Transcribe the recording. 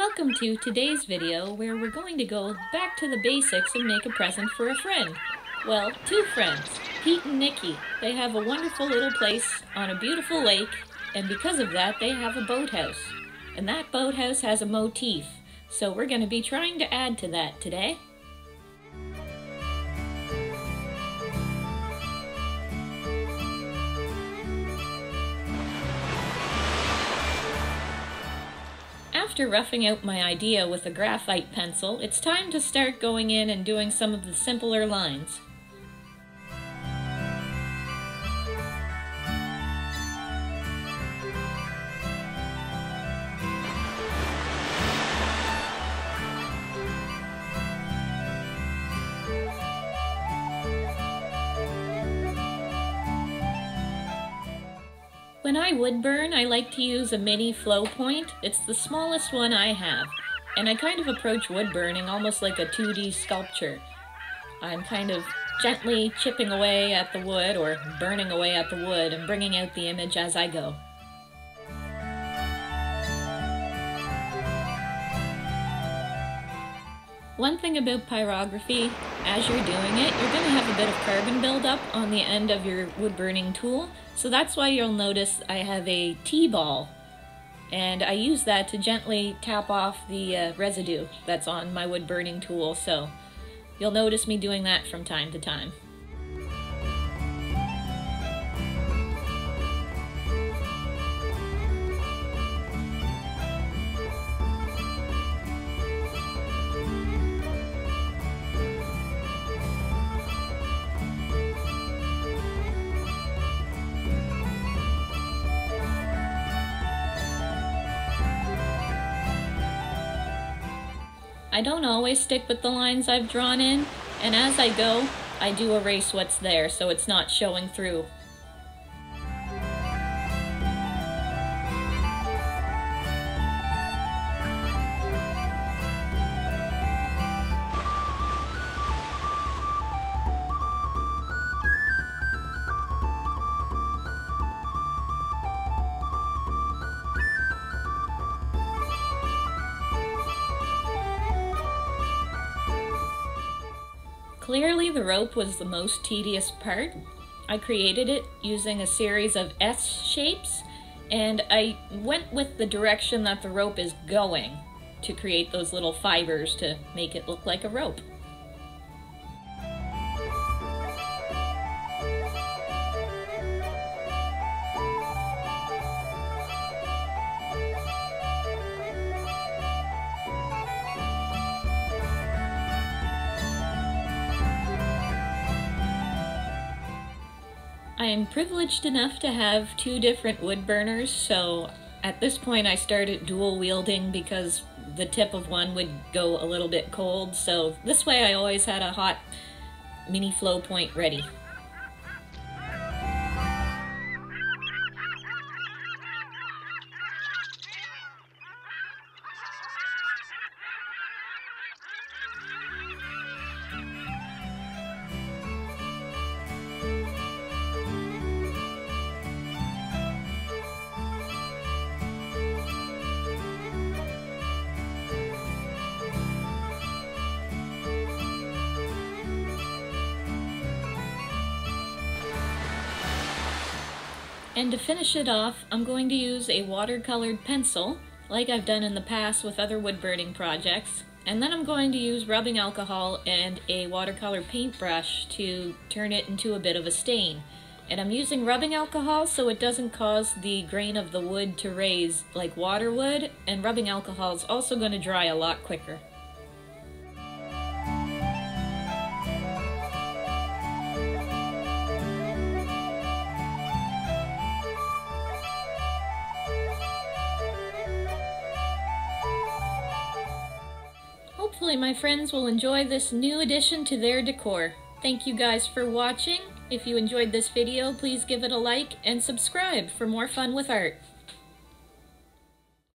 Welcome to today's video where we're going to go back to the basics and make a present for a friend. Well, two friends, Pete and Nikki. They have a wonderful little place on a beautiful lake and because of that they have a boathouse. And that boathouse has a motif, so we're going to be trying to add to that today. After roughing out my idea with a graphite pencil, it's time to start going in and doing some of the simpler lines. When I wood burn, I like to use a mini flow point. It's the smallest one I have, and I kind of approach wood burning almost like a 2D sculpture. I'm kind of gently chipping away at the wood or burning away at the wood and bringing out the image as I go. One thing about pyrography, as you're doing it, you're going to have a bit of carbon buildup on the end of your wood burning tool. So that's why you'll notice I have a T-ball. And I use that to gently tap off the uh, residue that's on my wood burning tool. So you'll notice me doing that from time to time. I don't always stick with the lines I've drawn in, and as I go, I do erase what's there so it's not showing through. Clearly the rope was the most tedious part. I created it using a series of S shapes and I went with the direction that the rope is going to create those little fibers to make it look like a rope. I am privileged enough to have two different wood burners, so at this point I started dual wielding because the tip of one would go a little bit cold, so this way I always had a hot mini flow point ready. And to finish it off, I'm going to use a watercolored pencil, like I've done in the past with other wood burning projects. And then I'm going to use rubbing alcohol and a watercolor paintbrush to turn it into a bit of a stain. And I'm using rubbing alcohol so it doesn't cause the grain of the wood to raise like water would, and rubbing alcohol is also going to dry a lot quicker. Hopefully my friends will enjoy this new addition to their decor. Thank you guys for watching. If you enjoyed this video, please give it a like and subscribe for more fun with art.